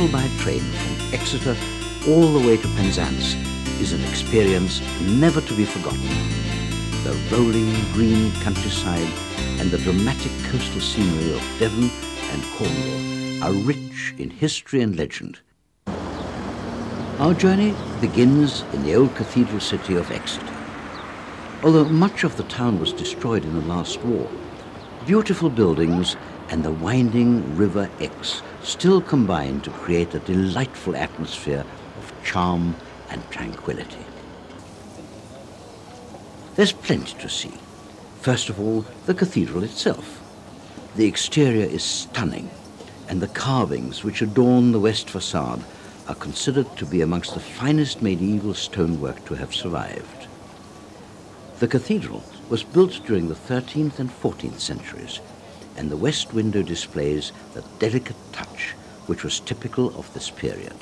travel by train from Exeter all the way to Penzance is an experience never to be forgotten. The rolling green countryside and the dramatic coastal scenery of Devon and Cornwall are rich in history and legend. Our journey begins in the old cathedral city of Exeter. Although much of the town was destroyed in the last war, beautiful buildings and the winding River Exe still combine to create a delightful atmosphere of charm and tranquility. There's plenty to see. First of all, the cathedral itself. The exterior is stunning, and the carvings which adorn the west facade are considered to be amongst the finest medieval stonework to have survived. The cathedral was built during the 13th and 14th centuries, and the west window displays the delicate touch which was typical of this period.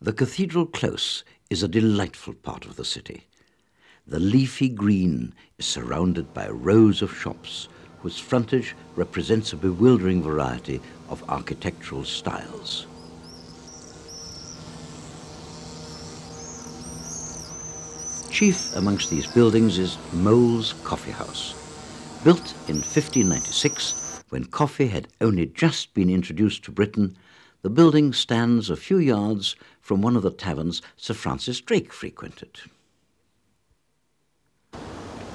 The cathedral close is a delightful part of the city. The leafy green is surrounded by rows of shops whose frontage represents a bewildering variety of architectural styles. Chief amongst these buildings is Mol's Coffee House. Built in 1596, when coffee had only just been introduced to Britain, the building stands a few yards from one of the taverns Sir Francis Drake frequented.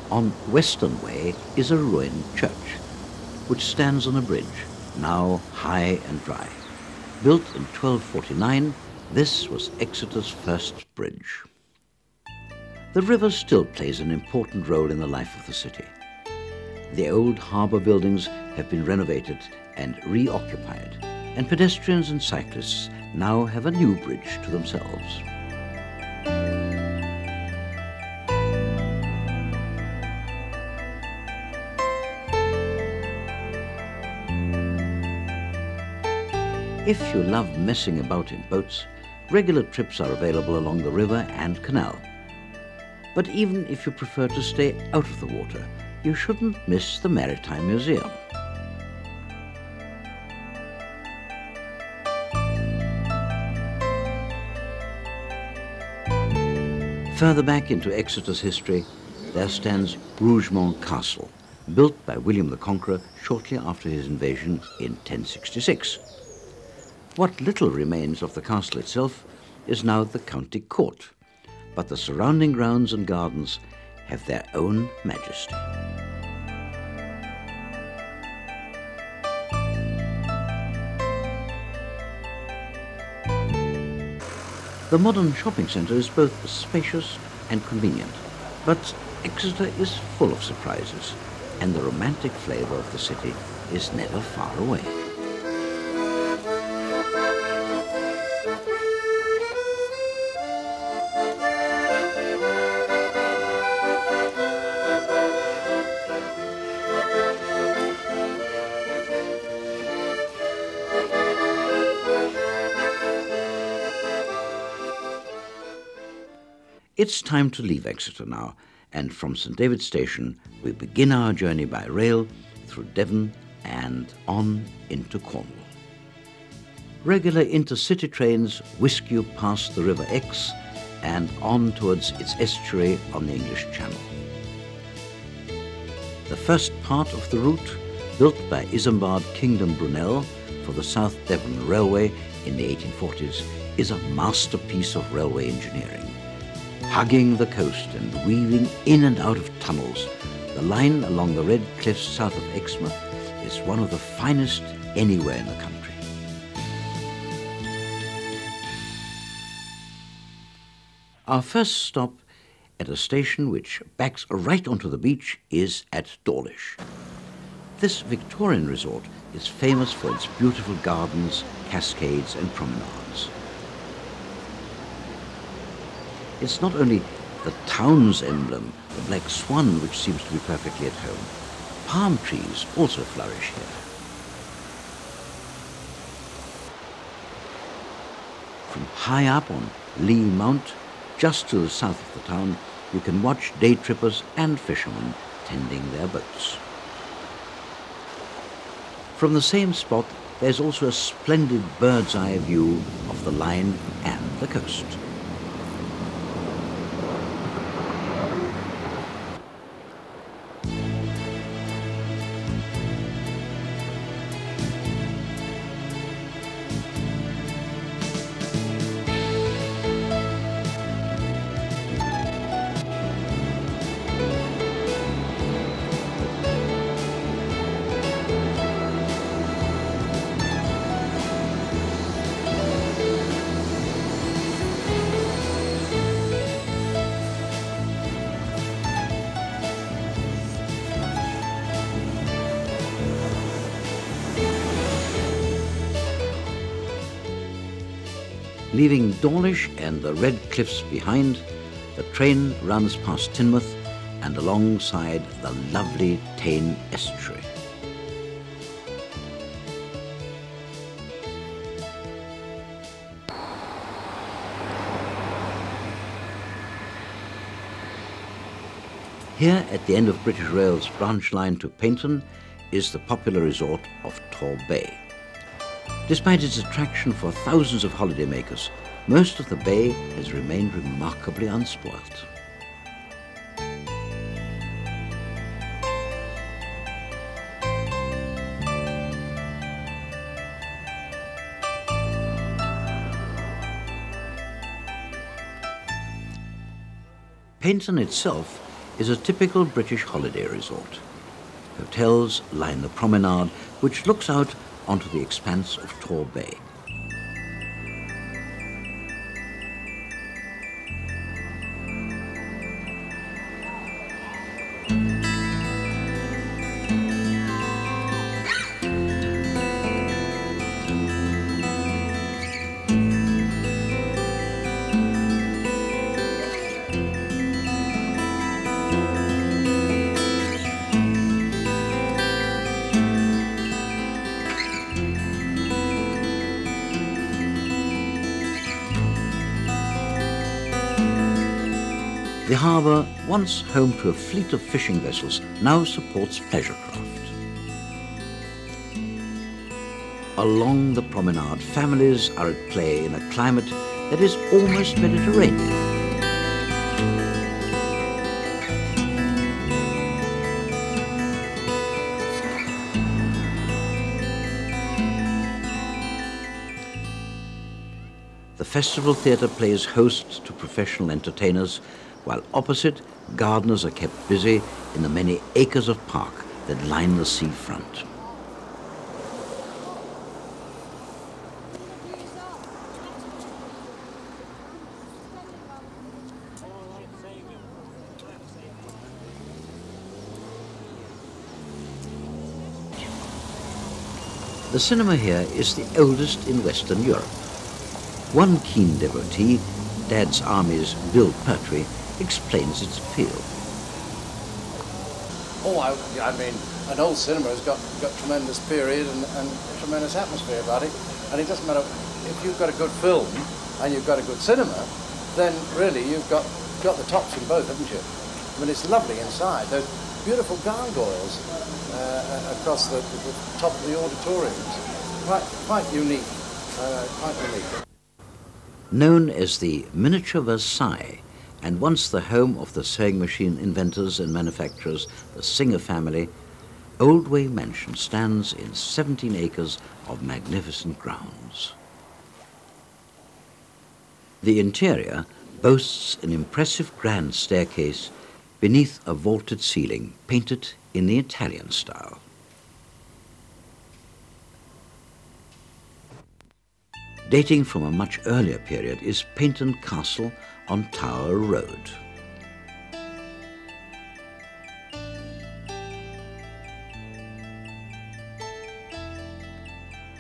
On Western Way is a ruined church, which stands on a bridge, now high and dry. Built in 1249, this was Exeter's first bridge. The river still plays an important role in the life of the city. The old harbour buildings have been renovated and reoccupied, and pedestrians and cyclists now have a new bridge to themselves. If you love messing about in boats, regular trips are available along the river and canal. But even if you prefer to stay out of the water, you shouldn't miss the Maritime Museum. Further back into Exeter's history, there stands Rougemont Castle, built by William the Conqueror shortly after his invasion in 1066. What little remains of the castle itself is now the county court, but the surrounding grounds and gardens have their own majesty. The modern shopping centre is both spacious and convenient, but Exeter is full of surprises, and the romantic flavour of the city is never far away. It's time to leave Exeter now, and from St David's Station we begin our journey by rail through Devon and on into Cornwall. Regular intercity trains whisk you past the River Exe and on towards its estuary on the English Channel. The first part of the route, built by Isambard Kingdom Brunel for the South Devon Railway in the 1840s, is a masterpiece of railway engineering hugging the coast and weaving in and out of tunnels. The line along the red cliffs south of Exmouth is one of the finest anywhere in the country. Our first stop at a station which backs right onto the beach is at Dawlish. This Victorian resort is famous for its beautiful gardens, cascades and promenades. It's not only the town's emblem, the black swan, which seems to be perfectly at home. Palm trees also flourish here. From high up on Lea Mount, just to the south of the town, you can watch day trippers and fishermen tending their boats. From the same spot, there's also a splendid bird's eye view of the line and the coast. Leaving Dawlish and the Red Cliffs behind, the train runs past Teignmouth and alongside the lovely Teign estuary. Here at the end of British Rail's branch line to Paignton is the popular resort of Tor Bay. Despite its attraction for thousands of holidaymakers, most of the bay has remained remarkably unspoilt. Paignton itself is a typical British holiday resort. Hotels line the promenade, which looks out onto the expanse of Tor Bay. The harbour, once home to a fleet of fishing vessels, now supports pleasure craft. Along the promenade, families are at play in a climate that is almost Mediterranean. The Festival Theatre plays host to professional entertainers while opposite, gardeners are kept busy in the many acres of park that line the seafront. The cinema here is the oldest in Western Europe. One keen devotee, Dad's Army's Bill Pertwee, explains its appeal. Oh, I, I mean, an old cinema has got, got tremendous period and, and tremendous atmosphere about it. And it doesn't matter if you've got a good film and you've got a good cinema, then really you've got, got the tops in both, haven't you? I mean, it's lovely inside. Those beautiful gargoyles uh, across the, the, top of the auditoriums. Quite, quite unique. Uh, quite unique. Known as the Miniature Versailles, and once the home of the sewing machine inventors and manufacturers, the Singer family, Oldway Mansion stands in 17 acres of magnificent grounds. The interior boasts an impressive grand staircase beneath a vaulted ceiling painted in the Italian style. Dating from a much earlier period is Paignton Castle on Tower Road.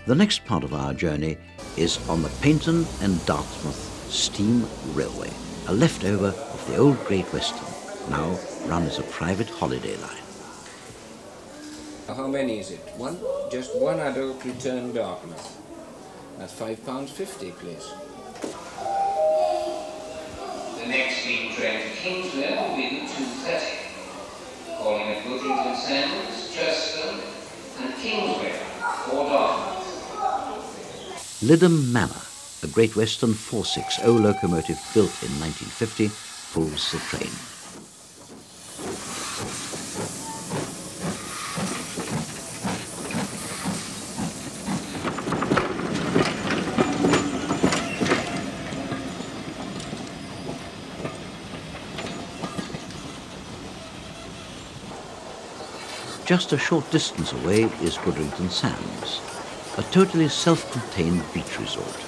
The next part of our journey is on the Paignton and Dartmouth Steam Railway, a leftover of the old Great Western, now run as a private holiday line. How many is it? One? Just one adult return Dartmouth. That's five pounds fifty, please next steam train to Kingswear will be the 2.30, calling at Goodrington Sands, Churston and Kingswear, or Dartmouth. Lydham Manor, a Great Western 460 locomotive built in 1950, pulls the train. Just a short distance away is Goodrington Sands, a totally self-contained beach resort.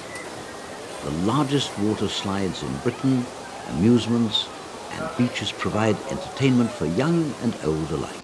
The largest water slides in Britain, amusements and beaches provide entertainment for young and old alike.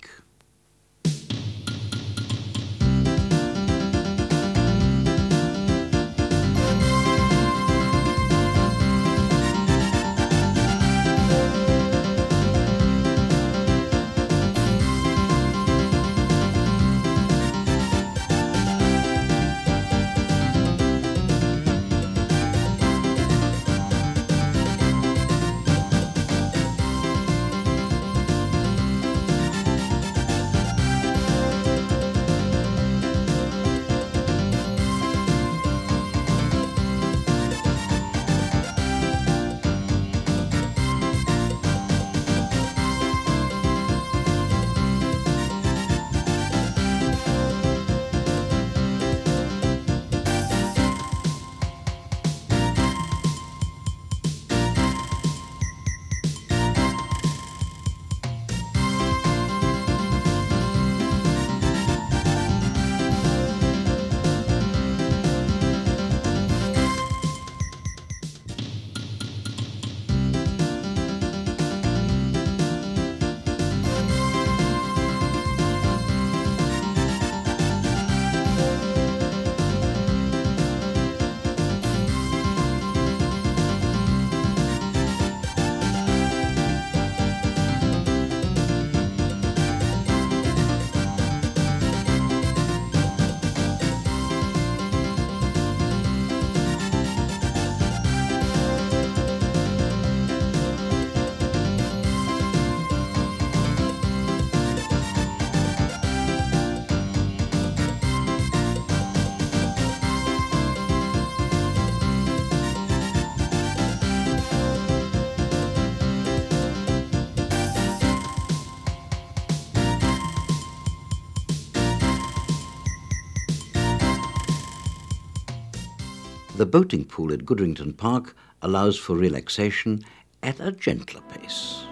Boating pool at Goodrington Park allows for relaxation at a gentler pace.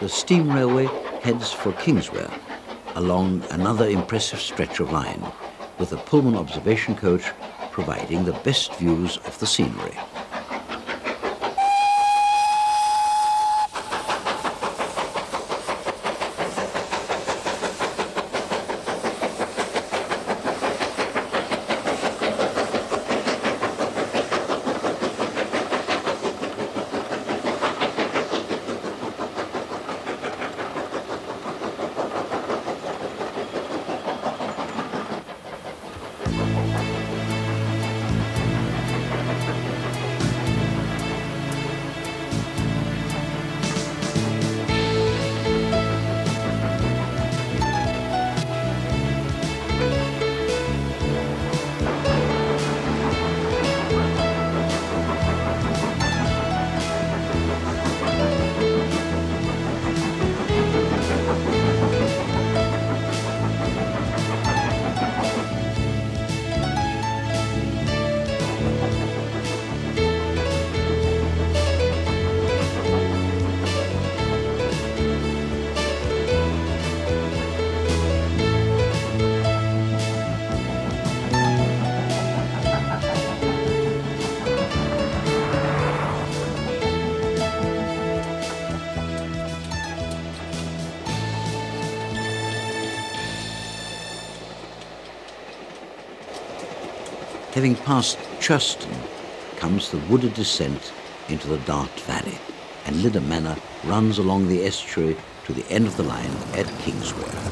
The steam railway heads for Kingswear along another impressive stretch of line with a Pullman observation coach providing the best views of the scenery. Having passed Churston comes the wooded descent into the Dart Valley, and Lydham Manor runs along the estuary to the end of the line at Kingswear.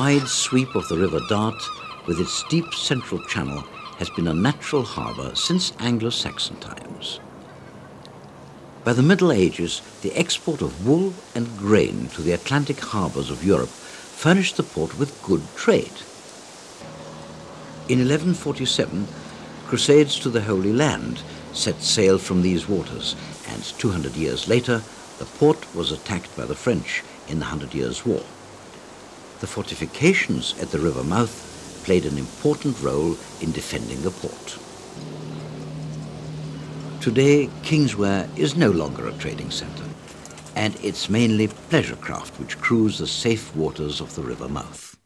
Wide sweep of the River Dart, with its deep central channel, has been a natural harbour since Anglo-Saxon times. By the Middle Ages, the export of wool and grain to the Atlantic harbours of Europe furnished the port with good trade. In 1147, crusades to the Holy Land set sail from these waters, and 200 years later, the port was attacked by the French in the Hundred Years' War. The fortifications at the river mouth played an important role in defending the port. Today, Kingswear is no longer a trading centre, and it's mainly pleasure craft which cruise the safe waters of the river mouth.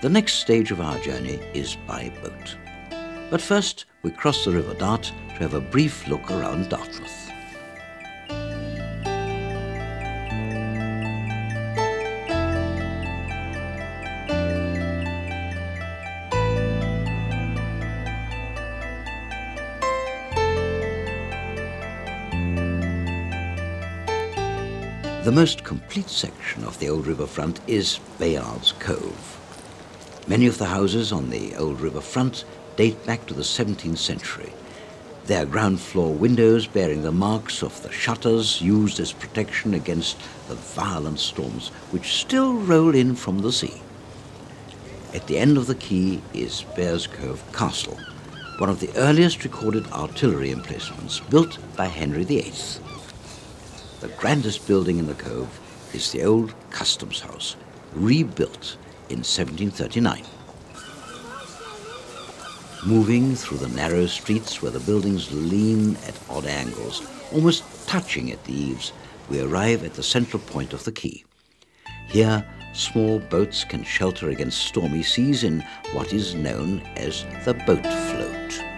The next stage of our journey is by boat. But first, we cross the River Dart to have a brief look around Dartmouth. The most complete section of the old riverfront is Bayard's Cove. Many of the houses on the old riverfront date back to the 17th century. Their ground floor windows bearing the marks of the shutters used as protection against the violent storms which still roll in from the sea. At the end of the quay is Bayard's Cove Castle, one of the earliest recorded artillery emplacements built by Henry VIII. The grandest building in the cove is the old customs house, rebuilt in 1739. Moving through the narrow streets where the buildings lean at odd angles, almost touching at the eaves, we arrive at the central point of the quay. Here, small boats can shelter against stormy seas in what is known as the boat float.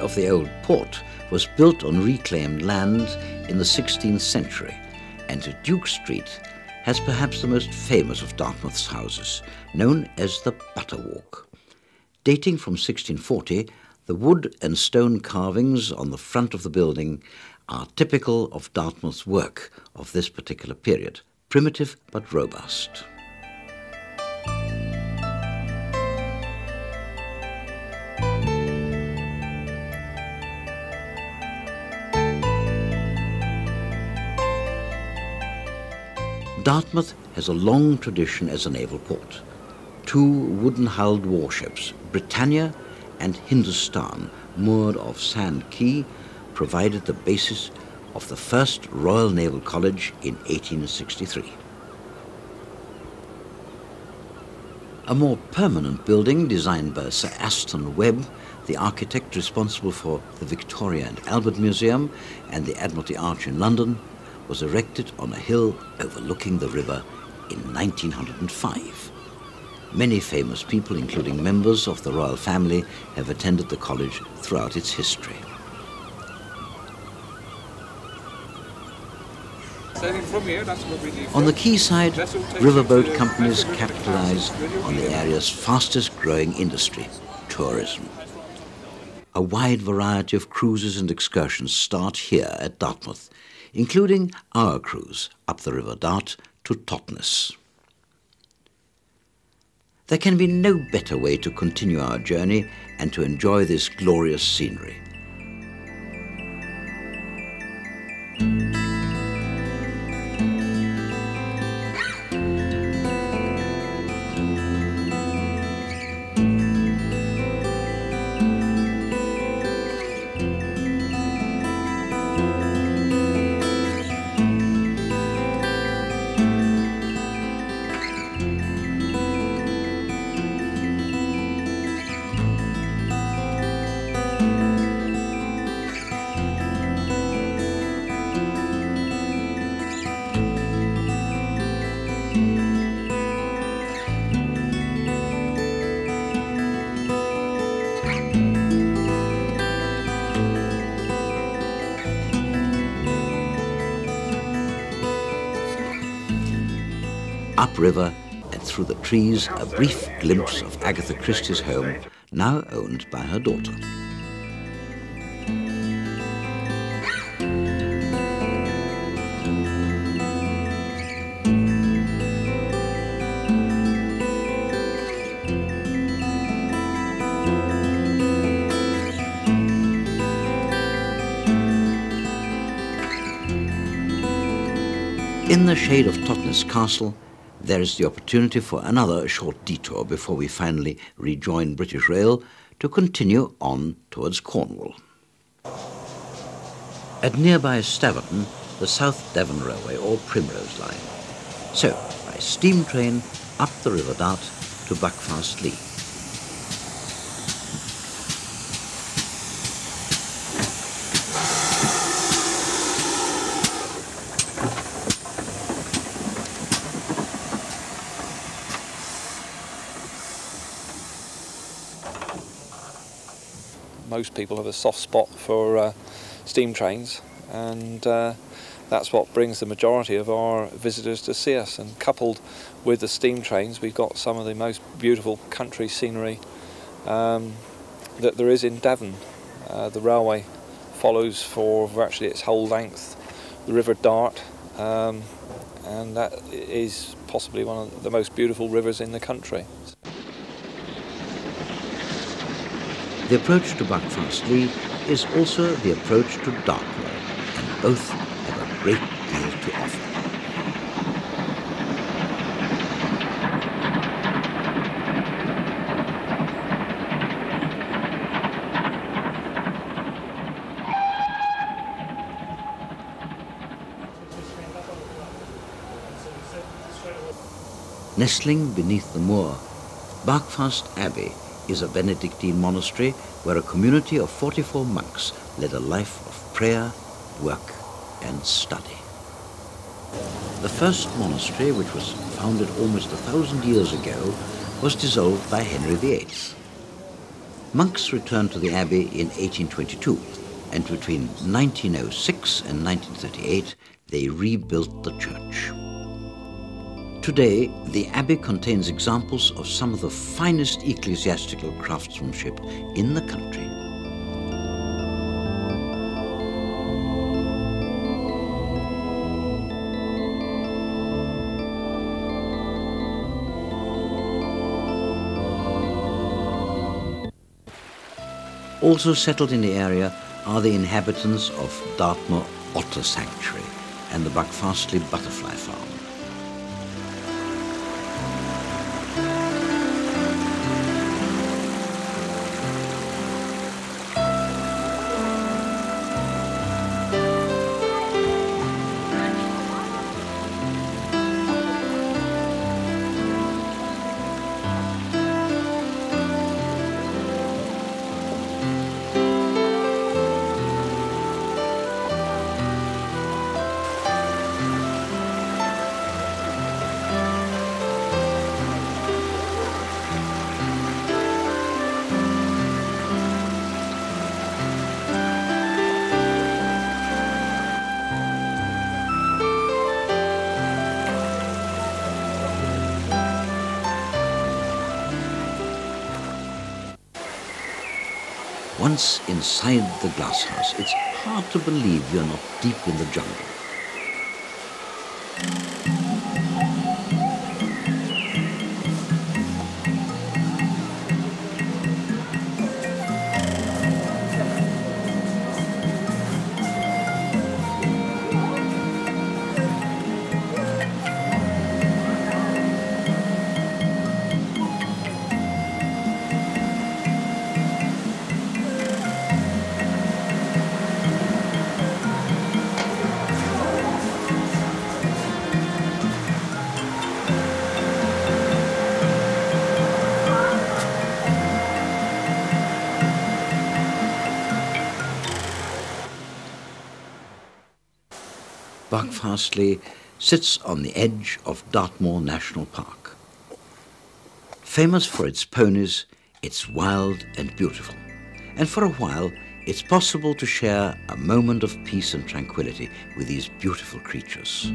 Of the old port was built on reclaimed land in the 16th century, and Duke Street has perhaps the most famous of Dartmouth's houses, known as the Butterwalk. Dating from 1640, the wood and stone carvings on the front of the building are typical of Dartmouth's work of this particular period, primitive but robust. Dartmouth has a long tradition as a naval port. Two wooden-hulled warships, Britannia and Hindustan, moored off Sandquay, provided the basis of the first Royal Naval College in 1863. A more permanent building designed by Sir Aston Webb, the architect responsible for the Victoria and Albert Museum and the Admiralty Arch in London, was erected on a hill overlooking the river in 1905. Many famous people, including members of the royal family, have attended the college throughout its history. Here, on the quayside, riverboat companies capitalize on the area's fastest growing industry, tourism. A wide variety of cruises and excursions start here at Dartmouth, including our cruise up the River Dart to Totnes. There can be no better way to continue our journey and to enjoy this glorious scenery. Upriver, and through the trees, a brief glimpse of Agatha Christie's home, now owned by her daughter. In the shade of Totnes Castle, there is the opportunity for another short detour before we finally rejoin British Rail to continue on towards Cornwall. At nearby Staverton, the South Devon Railway or Primrose Line. So, by steam train up the River Dart to Buckfastleigh. Most people have a soft spot for uh, steam trains, and uh, that's what brings the majority of our visitors to see us. And coupled with the steam trains, we've got some of the most beautiful country scenery um, that there is in Devon. Uh, the railway follows for virtually its whole length the River Dart, um, and that is possibly one of the most beautiful rivers in the country. The approach to Buckfastleigh is also the approach to Dartmoor, and both have a great deal to offer. Nestling beneath the moor, Buckfast Abbey is a Benedictine monastery where a community of 44 monks led a life of prayer, work and study. The first monastery, which was founded almost a thousand years ago, was dissolved by Henry VIII. Monks returned to the abbey in 1822, and between 1906 and 1938 they rebuilt the church. Today, the Abbey contains examples of some of the finest ecclesiastical craftsmanship in the country. Also settled in the area are the inhabitants of Dartmoor Otter Sanctuary and the Buckfastleigh Butterfly Farm. Inside the glasshouse, it's hard to believe you're not deep in the jungle. Buckfastleigh sits on the edge of Dartmoor National Park. Famous for its ponies, it's wild and beautiful. And for a while, it's possible to share a moment of peace and tranquility with these beautiful creatures.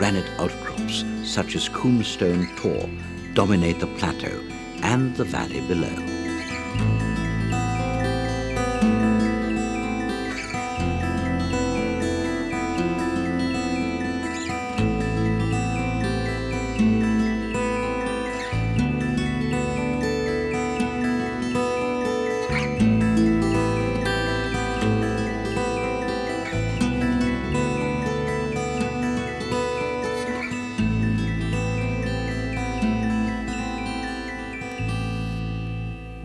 Granite outcrops such as Combestone Tor dominate the plateau and the valley below.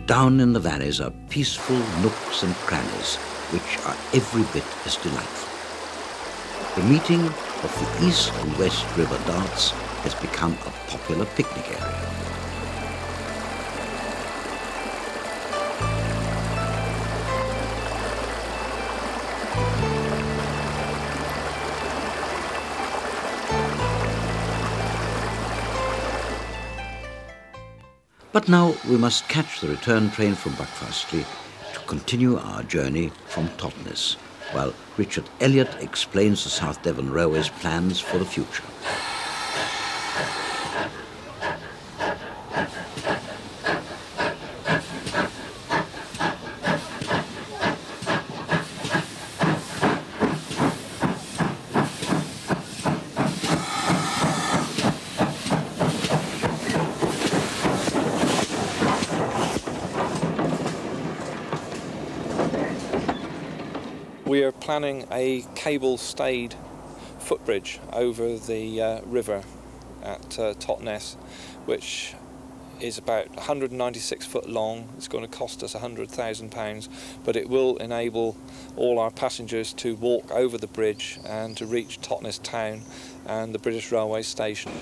Down in the valleys are peaceful nooks and crannies, which are every bit as delightful. The meeting of the East and West River Darts has become a popular picnic area. But now we must catch the return train from Buckfastleigh to continue our journey from Totnes, while Richard Elliott explains the South Devon Railway's plans for the future. We are planning a cable stayed footbridge over the uh, river at uh, Totnes, which is about 196 foot long. It's going to cost us £100,000, but it will enable all our passengers to walk over the bridge and to reach Totnes town and the British Railway station.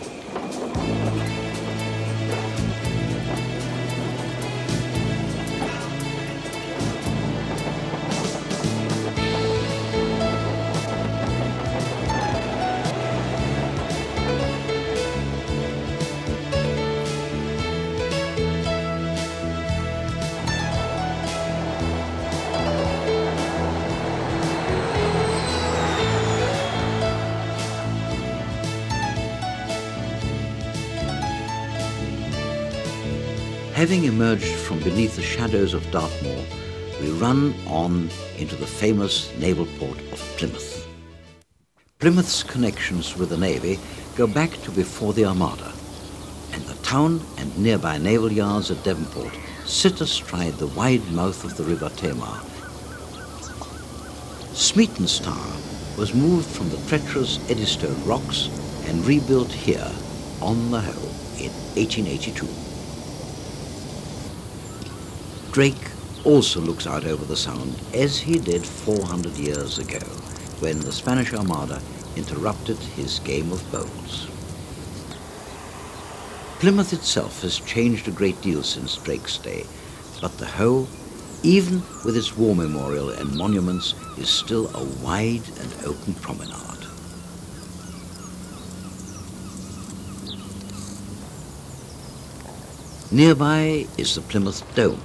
Having emerged from beneath the shadows of Dartmoor, we run on into the famous naval port of Plymouth. Plymouth's connections with the Navy go back to before the Armada, and the town and nearby naval yards at Devonport sit astride the wide mouth of the River Tamar. Smeaton's Tower was moved from the treacherous Eddystone rocks and rebuilt here on the Hoe in 1882. Drake also looks out over the Sound as he did 400 years ago when the Spanish Armada interrupted his game of bowls. Plymouth itself has changed a great deal since Drake's day, but the Hoe, even with its war memorial and monuments, is still a wide and open promenade. Nearby is the Plymouth Dome,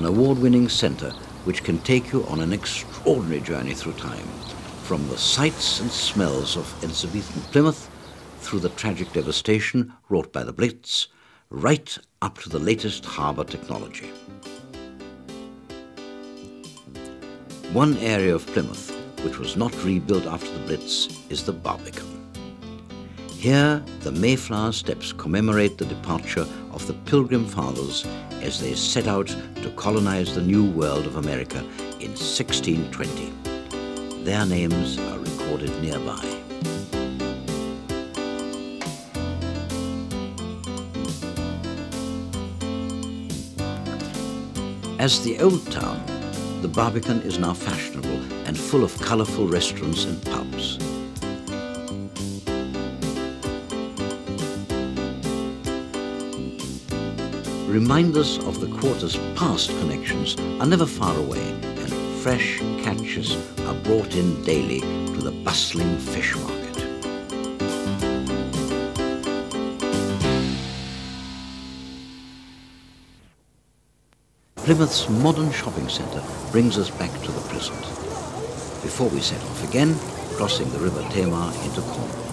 an award-winning centre which can take you on an extraordinary journey through time, from the sights and smells of Elizabethan Plymouth, through the tragic devastation wrought by the Blitz, right up to the latest harbour technology. One area of Plymouth which was not rebuilt after the Blitz is the Barbican. Here, the Mayflower steps commemorate the departure of the Pilgrim Fathers as they set out to colonize the new world of America in 1620. Their names are recorded nearby. As the old town, the Barbican is now fashionable and full of colorful restaurants and pubs. Reminders of the quarter's past connections are never far away, and fresh catches are brought in daily to the bustling fish market. Plymouth's modern shopping centre brings us back to the present. Before we set off again, crossing the River Tamar into Cornwall.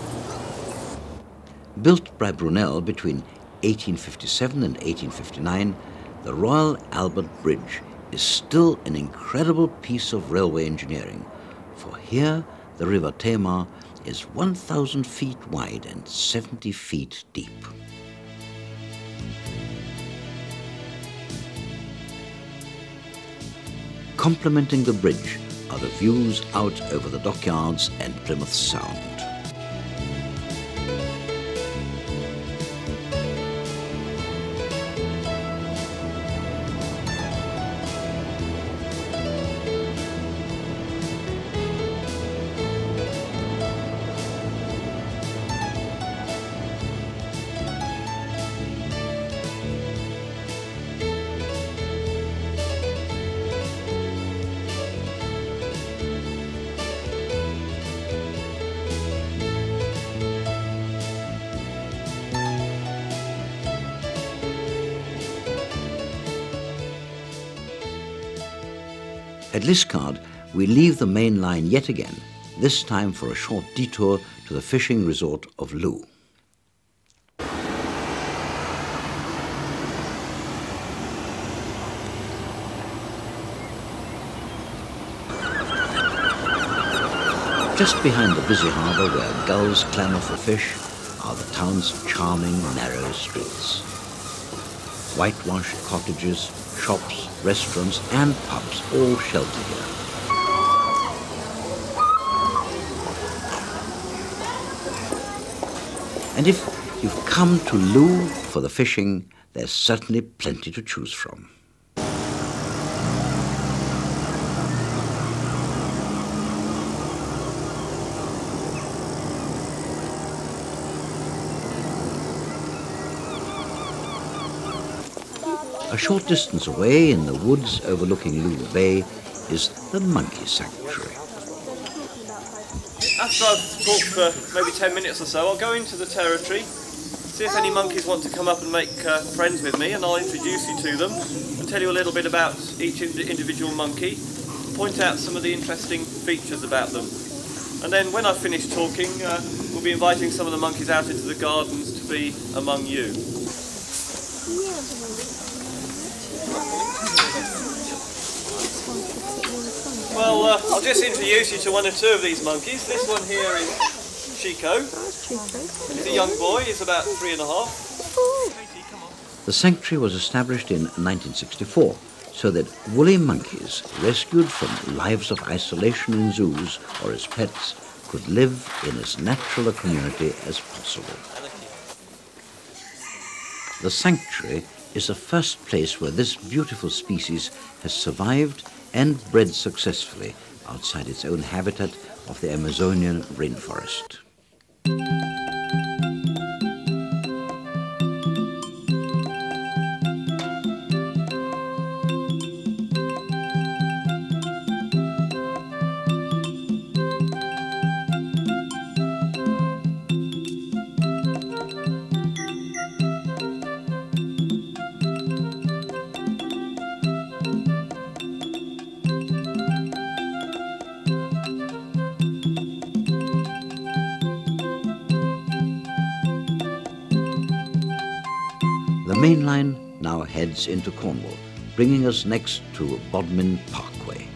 Built by Brunel between 1857 and 1859, the Royal Albert Bridge is still an incredible piece of railway engineering, for here the River Tamar is 1,000 feet wide and 70 feet deep. Complementing the bridge are the views out over the dockyards and Plymouth Sound. At Liskeard, we leave the main line yet again, this time for a short detour to the fishing resort of Looe. Just behind the busy harbour where gulls clamour for fish are the town's charming narrow streets. Whitewashed cottages, shops, restaurants and pubs all shelter here. And if you've come to Looe for the fishing, there's certainly plenty to choose from. A short distance away in the woods overlooking Looe Bay is the Monkey Sanctuary. After I've talked for maybe 10 minutes or so, I'll go into the territory, see if any monkeys want to come up and make uh, friends with me, and I'll introduce you to them and tell you a little bit about each individual monkey, point out some of the interesting features about them. And then when I've finished talking, uh, we'll be inviting some of the monkeys out into the gardens to be among you. Well, uh, I'll just introduce you to one or two of these monkeys. This one here is Chico. He's a young boy, he's about three and a half. The sanctuary was established in 1964 so that woolly monkeys rescued from lives of isolation in zoos or as pets could live in as natural a community as possible. The sanctuary is the first place where this beautiful species has survived and bred successfully outside its own habitat of the Amazonian rainforest. Main line now heads into Cornwall, bringing us next to Bodmin Parkway.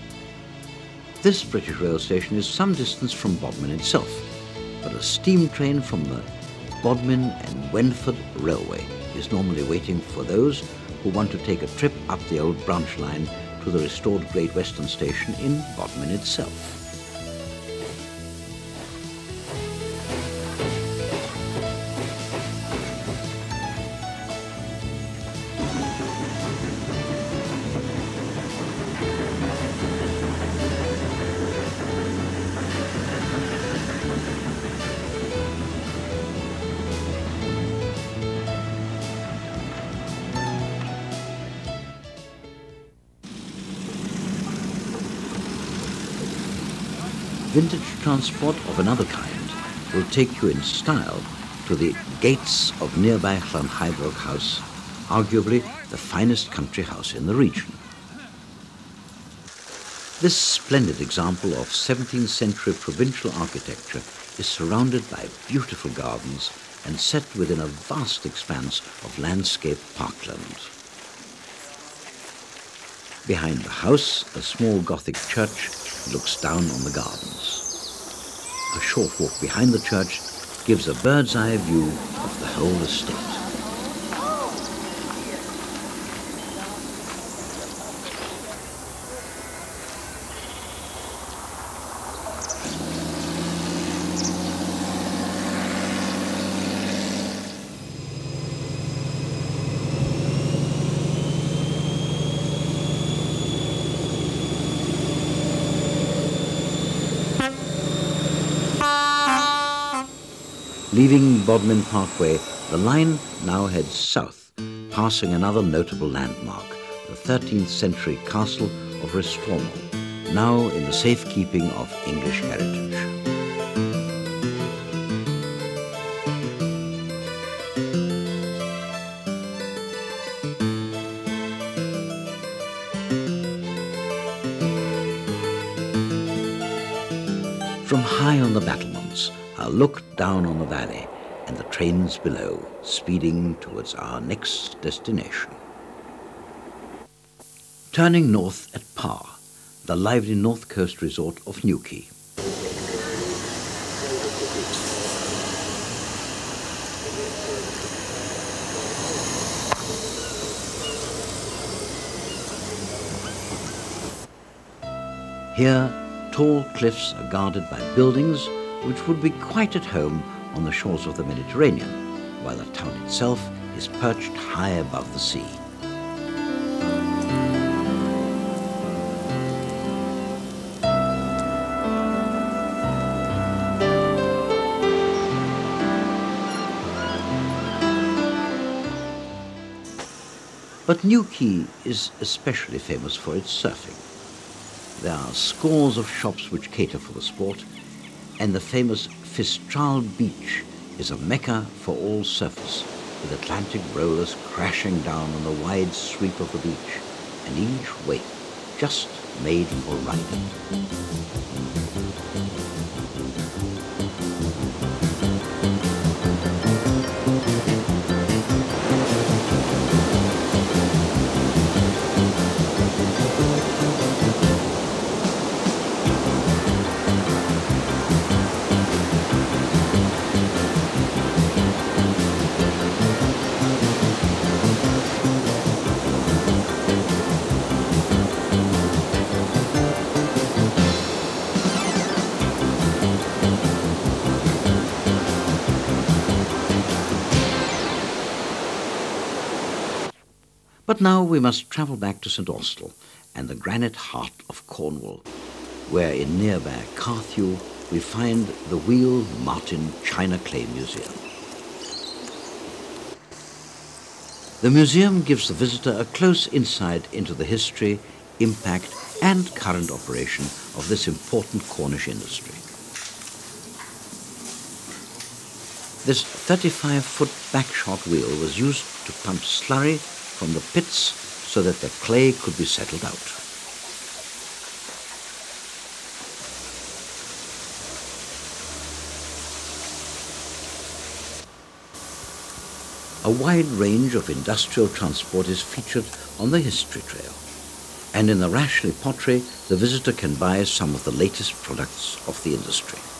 This British rail station is some distance from Bodmin itself, but a steam train from the Bodmin and Wenford Railway is normally waiting for those who want to take a trip up the old branch line to the restored Great Western Station in Bodmin itself. Transport of another kind will take you in style to the gates of nearby Lanhydrock House, arguably the finest country house in the region. This splendid example of 17th century provincial architecture is surrounded by beautiful gardens and set within a vast expanse of landscape parkland. Behind the house, a small Gothic church looks down on the gardens. A short walk behind the church gives a bird's eye view of the whole estate. Leaving Bodmin Parkway, the line now heads south, passing another notable landmark, the 13th century castle of Restormel, now in the safekeeping of English heritage. From high on the battlements, a look down on the valley and the trains below, speeding towards our next destination. Turning north at Par, the lively north coast resort of Newquay. Here, tall cliffs are guarded by buildings which would be quite at home on the shores of the Mediterranean, while the town itself is perched high above the sea. But Newquay is especially famous for its surfing. There are scores of shops which cater for the sport, and the famous Fistral Beach is a mecca for all surfers, with Atlantic rollers crashing down on the wide sweep of the beach, and each wave just made for riding. But now we must travel back to St. Austell and the granite heart of Cornwall, where in nearby Carthew we find the Wheal Martyn China Clay Museum. The museum gives the visitor a close insight into the history, impact and current operation of this important Cornish industry. This 35-foot backshot wheel was used to pump slurry from the pits so that the clay could be settled out. A wide range of industrial transport is featured on the history trail. And in the Rashley pottery, the visitor can buy some of the latest products of the industry.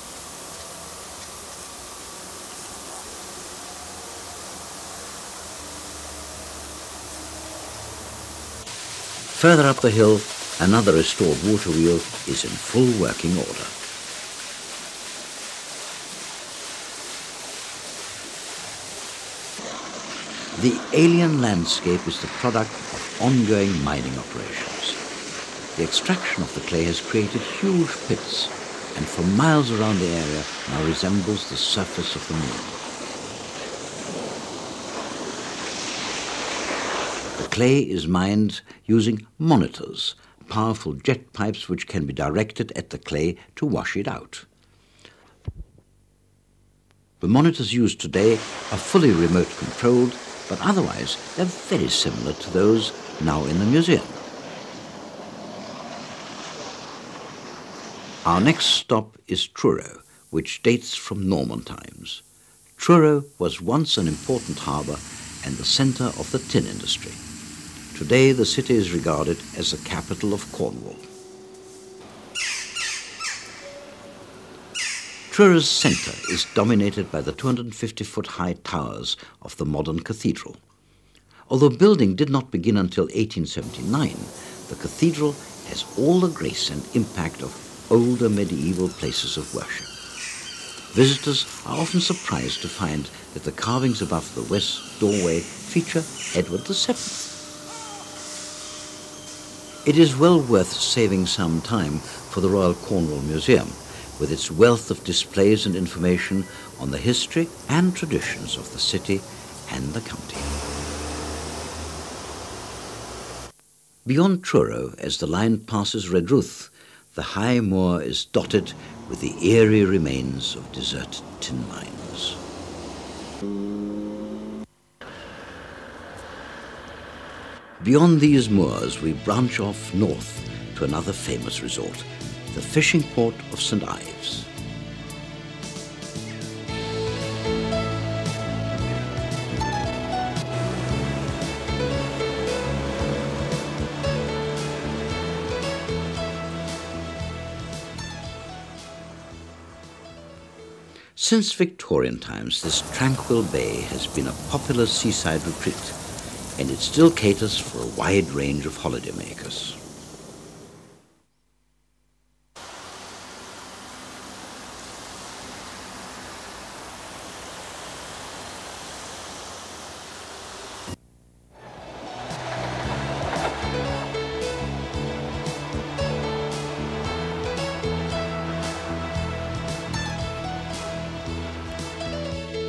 Further up the hill, another restored water wheel is in full working order. The alien landscape is the product of ongoing mining operations. The extraction of the clay has created huge pits and for miles around the area now resembles the surface of the moon. Clay is mined using monitors, powerful jet pipes which can be directed at the clay to wash it out. The monitors used today are fully remote controlled, but otherwise they're very similar to those now in the museum. Our next stop is Truro, which dates from Norman times. Truro was once an important harbour and the centre of the tin industry. Today the city is regarded as the capital of Cornwall. Truro's centre is dominated by the 250-foot high towers of the modern cathedral. Although building did not begin until 1879, the cathedral has all the grace and impact of older medieval places of worship. Visitors are often surprised to find that the carvings above the west doorway feature Edward VII. It is well worth saving some time for the Royal Cornwall Museum, with its wealth of displays and information on the history and traditions of the city and the county. Beyond Truro, as the line passes Redruth, the high moor is dotted with the eerie remains of deserted tin mines. Beyond these moors, we branch off north to another famous resort, the fishing port of St. Ives. Since Victorian times, this tranquil bay has been a popular seaside retreat, and it still caters for a wide range of holidaymakers.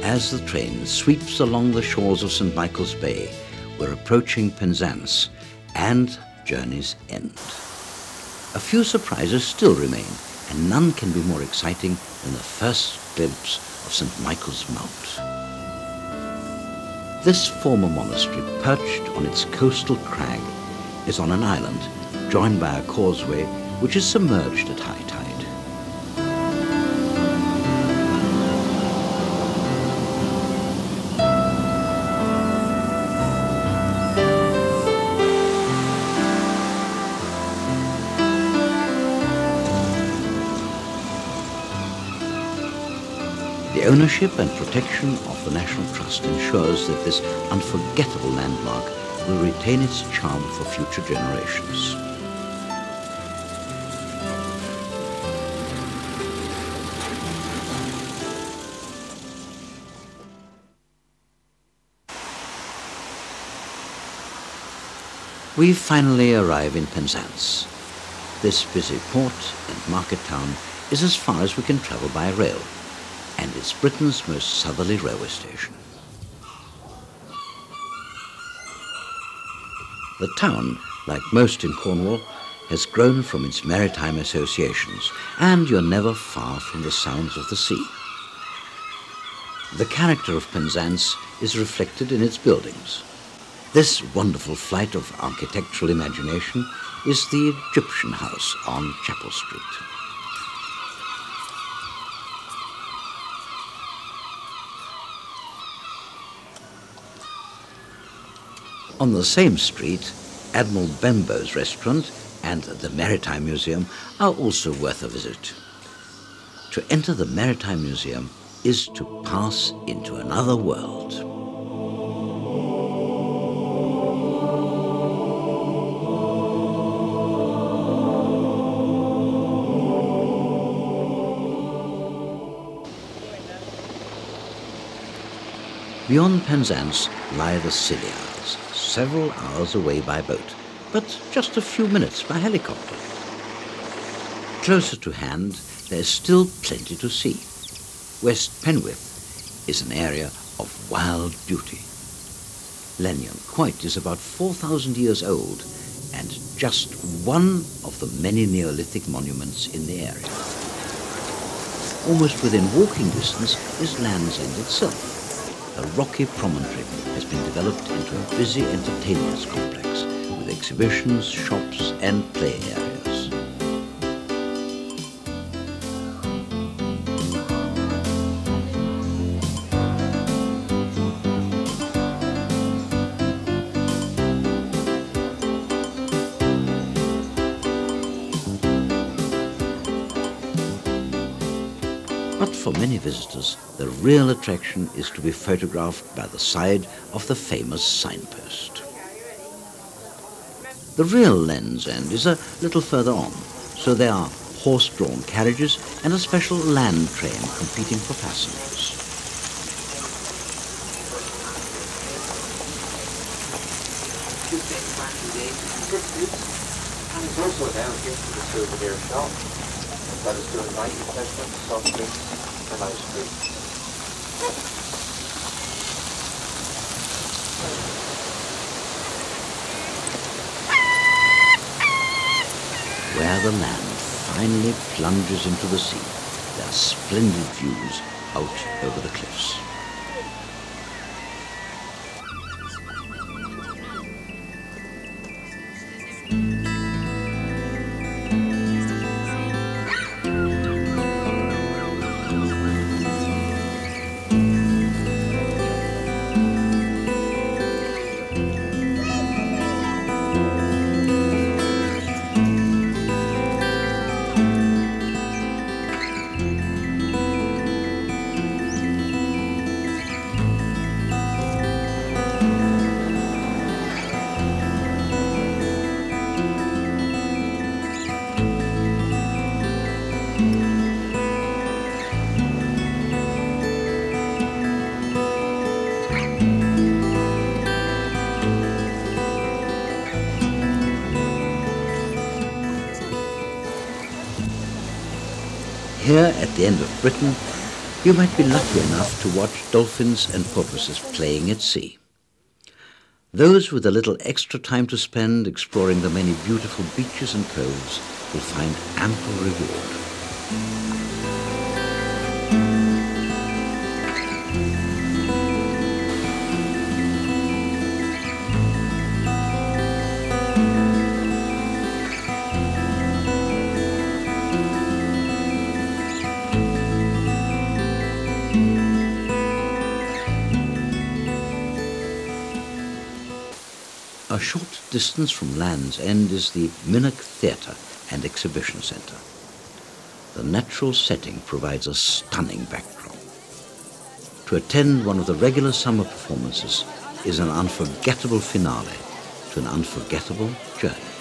As the train sweeps along the shores of St. Michael's Bay, we're approaching Penzance and journey's end. A few surprises still remain, and none can be more exciting than the first glimpse of St. Michael's Mount. This former monastery, perched on its coastal crag, is on an island joined by a causeway which is submerged at high tide. Ownership and protection of the National Trust ensures that this unforgettable landmark will retain its charm for future generations. We finally arrive in Penzance. This busy port and market town is as far as we can travel by rail and it's Britain's most southerly railway station. The town, like most in Cornwall, has grown from its maritime associations, and you're never far from the sounds of the sea. The character of Penzance is reflected in its buildings. This wonderful flight of architectural imagination is the Egyptian House on Chapel Street. On the same street, Admiral Benbow's restaurant and the Maritime Museum are also worth a visit. To enter the Maritime Museum is to pass into another world. Beyond Penzance lie the Isles, several hours away by boat, but just a few minutes by helicopter. Closer to hand, there is still plenty to see. West Penwith is an area of wild beauty. Lanyon Quoit is about 4,000 years old and just one of the many Neolithic monuments in the area. Almost within walking distance is Land's End itself a rocky promontory has been developed into a busy entertainment complex with exhibitions, shops and play areas. For many visitors, the real attraction is to be photographed by the side of the famous signpost. The real Land's End is a little further on, so there are horse-drawn carriages and a special land train competing for passengers. Also down here to the souvenir shop refreshments, soft drinks and ice cream. Where the land finally plunges into the sea, there are splendid views out over the cliffs. Here at the end of Britain, you might be lucky enough to watch dolphins and porpoises playing at sea. Those with a little extra time to spend exploring the many beautiful beaches and coves will find ample reward. Distance from Land's End is the Minack Theatre and Exhibition Centre. The natural setting provides a stunning backdrop. To attend one of the regular summer performances is an unforgettable finale to an unforgettable journey.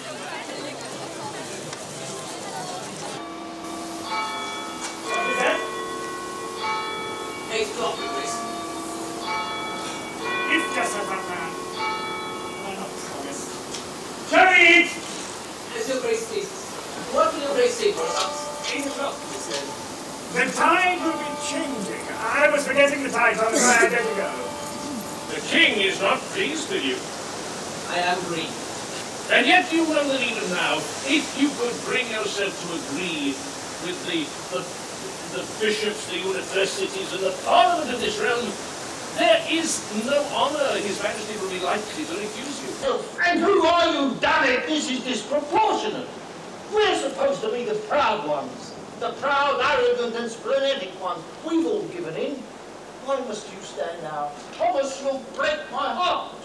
Tide will be changing. I was forgetting the tide, Father. I had to go. The king is not pleased with you. I am green. And yet you know that even now, if you could bring yourself to agree with the, the, the bishops, the universities, and the parliament of this realm, there is no honour His Majesty will be likely to refuse you. Oh, and who are you, damn it? This is disproportionate. We're supposed to be the proud ones. The proud, arrogant, and splenetic one. We've all given in. Why must you stand now? Thomas, you'll break my heart.